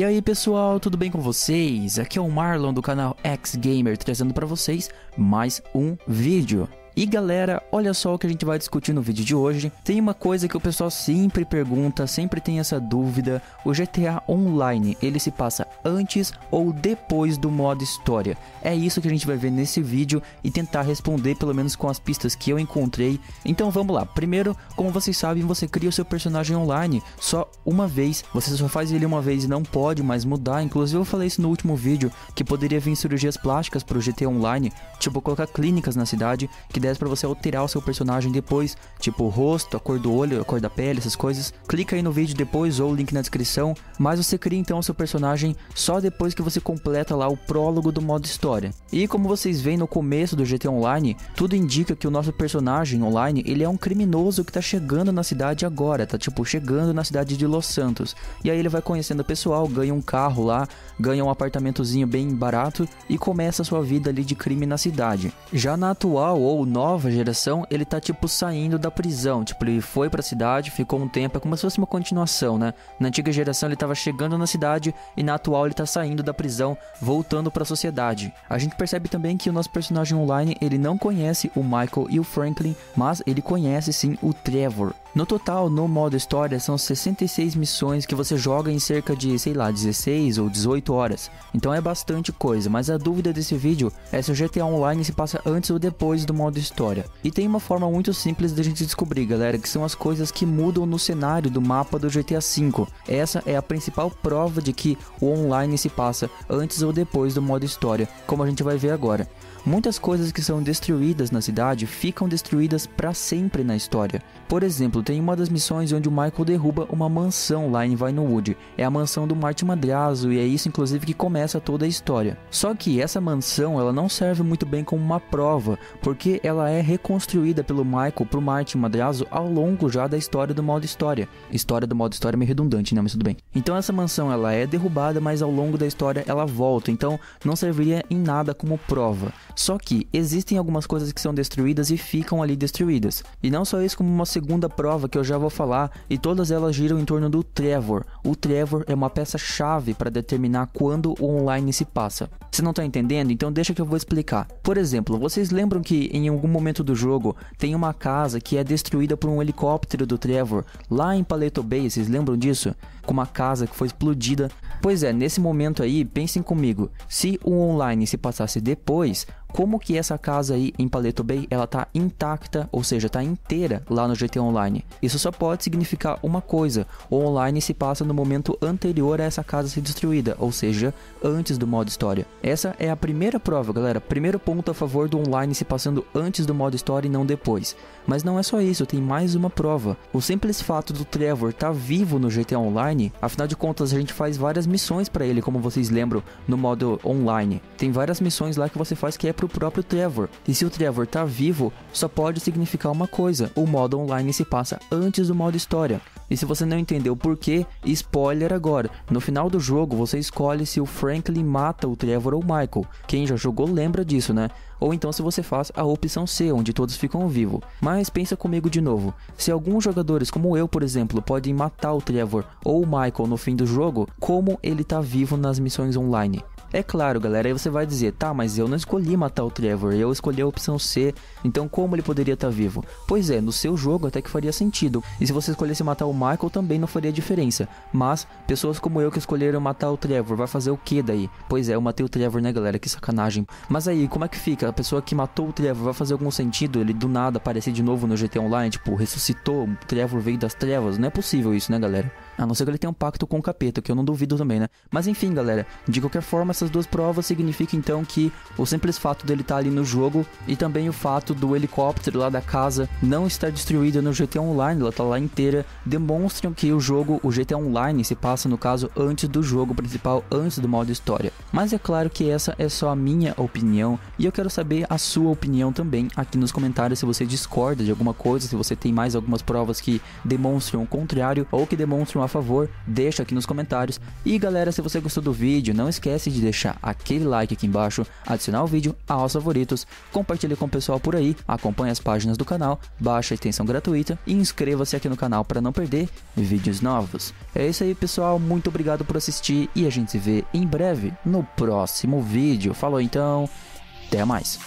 E aí pessoal, tudo bem com vocês? Aqui é o Marlon do canal X Gamer trazendo para vocês mais um vídeo. E galera, olha só o que a gente vai discutir no vídeo de hoje. Tem uma coisa que o pessoal sempre pergunta, sempre tem essa dúvida. O GTA Online, ele se passa antes ou depois do modo história? É isso que a gente vai ver nesse vídeo e tentar responder pelo menos com as pistas que eu encontrei. Então vamos lá. Primeiro, como vocês sabem, você cria o seu personagem online só uma vez. Você só faz ele uma vez e não pode mais mudar. Inclusive eu falei isso no último vídeo, que poderia vir cirurgias plásticas para o GTA Online, tipo colocar clínicas na cidade que ideias para você alterar o seu personagem depois, tipo o rosto, a cor do olho, a cor da pele, essas coisas. Clica aí no vídeo depois ou link na descrição, mas você cria então o seu personagem só depois que você completa lá o prólogo do modo história. E como vocês veem no começo do GT Online, tudo indica que o nosso personagem online, ele é um criminoso que tá chegando na cidade agora, tá tipo chegando na cidade de Los Santos. E aí ele vai conhecendo o pessoal, ganha um carro lá, ganha um apartamentozinho bem barato e começa a sua vida ali de crime na cidade. Já na atual ou nova geração, ele tá tipo saindo da prisão. Tipo, ele foi pra cidade, ficou um tempo, é como se fosse uma continuação, né? Na antiga geração ele tava chegando na cidade e na atual ele tá saindo da prisão, voltando para a sociedade. A gente percebe também que o nosso personagem online, ele não conhece o Michael e o Franklin, mas ele conhece sim o Trevor. No total, no modo história, são 66 missões que você joga em cerca de, sei lá, 16 ou 18 horas. Então é bastante coisa, mas a dúvida desse vídeo é se o GTA Online se passa antes ou depois do modo história. E tem uma forma muito simples de a gente descobrir, galera, que são as coisas que mudam no cenário do mapa do GTA V. Essa é a principal prova de que o online se passa antes ou depois do modo história, como a gente vai ver agora. Muitas coisas que são destruídas na cidade ficam destruídas para sempre na história. Por exemplo, tem uma das missões onde o Michael derruba uma mansão lá em Vinewood. É a mansão do Martin Madrazo e é isso inclusive que começa toda a história. Só que essa mansão ela não serve muito bem como uma prova, porque ela é reconstruída pelo Michael pro Martin Madrazo ao longo já da história do modo história. História do modo história é meio redundante, né? Mas tudo bem. Então essa mansão ela é derrubada, mas ao longo da história ela volta. Então não serviria em nada como prova. Só que existem algumas coisas que são destruídas e ficam ali destruídas. E não só isso, como uma segunda prova que eu já vou falar, e todas elas giram em torno do Trevor. O Trevor é uma peça-chave para determinar quando o online se passa. Você não está entendendo? Então deixa que eu vou explicar. Por exemplo, vocês lembram que em algum momento do jogo tem uma casa que é destruída por um helicóptero do Trevor lá em Paleto Bay, vocês lembram disso? Com uma casa que foi explodida. Pois é, nesse momento aí, pensem comigo, se o online se passasse depois, como que essa casa aí em Paleto Bay ela tá intacta, ou seja, tá inteira lá no GT Online. Isso só pode significar uma coisa: o online se passa no momento anterior a essa casa ser destruída, ou seja, antes do modo história. Essa é a primeira prova, galera. Primeiro ponto a favor do online se passando antes do modo história e não depois. Mas não é só isso, tem mais uma prova. O simples fato do Trevor tá vivo no GTA Online, afinal de contas a gente faz várias missões para ele, como vocês lembram, no modo online. Tem várias missões lá que você faz que é pro próprio Trevor. E se o Trevor tá vivo, só pode significar uma coisa: o modo online se passa antes do modo história. E se você não entendeu por quê, spoiler agora. No final do jogo, você escolhe se o Franklin mata o Trevor ou o Michael. Quem já jogou lembra disso, né? Ou então se você faz a opção C, onde todos ficam vivos. Mas pensa comigo de novo. Se alguns jogadores, como eu, por exemplo, podem matar o Trevor ou o Michael no fim do jogo, como ele tá vivo nas missões online? É claro, galera, aí você vai dizer, tá, mas eu não escolhi matar o Trevor, eu escolhi a opção C, então como ele poderia estar tá vivo? Pois é, no seu jogo até que faria sentido, e se você escolhesse matar o Michael também não faria diferença, mas pessoas como eu que escolheram matar o Trevor, vai fazer o que daí? Pois é, eu matei o Trevor, né galera, que sacanagem. Mas aí, como é que fica? A pessoa que matou o Trevor vai fazer algum sentido ele do nada aparecer de novo no GT Online, tipo, ressuscitou, o Trevor veio das trevas? Não é possível isso, né galera? A não ser que ele tenha um pacto com o capeta, que eu não duvido também, né? Mas enfim, galera, de qualquer forma, essas duas provas significam então que o simples fato dele estar tá ali no jogo e também o fato do helicóptero lá da casa não estar destruído no GTA Online, ela tá lá inteira, demonstram que o jogo, o GTA Online, se passa no caso antes do jogo principal, antes do modo história. Mas é claro que essa é só a minha opinião e eu quero saber a sua opinião também aqui nos comentários se você discorda de alguma coisa, se você tem mais algumas provas que demonstram o contrário ou que demonstram a favor, deixa aqui nos comentários. E galera, se você gostou do vídeo, não esquece de deixar aquele like aqui embaixo, adicionar o vídeo aos favoritos, compartilhe com o pessoal por aí, acompanhe as páginas do canal, baixe a extensão gratuita e inscreva-se aqui no canal para não perder vídeos novos. É isso aí pessoal, muito obrigado por assistir e a gente se vê em breve no próximo vídeo. Falou então, até mais.